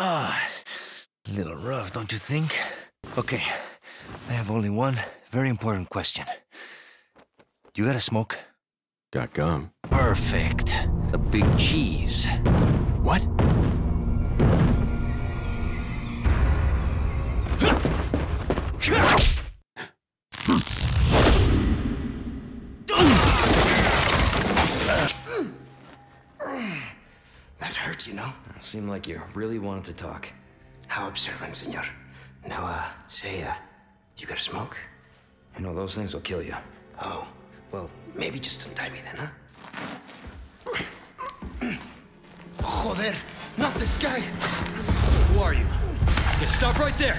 Ah, a little rough, don't you think? Okay, I have only one very important question. You got a smoke? Got gum. Perfect. A big cheese. That hurts, you know? Seemed like you really wanted to talk. How observant, senor. Now, uh, say, uh, you got a smoke? You know, those things will kill you. Oh, well, maybe just untie me then, huh? Joder, not this guy! Who are you? Yeah, stop right there!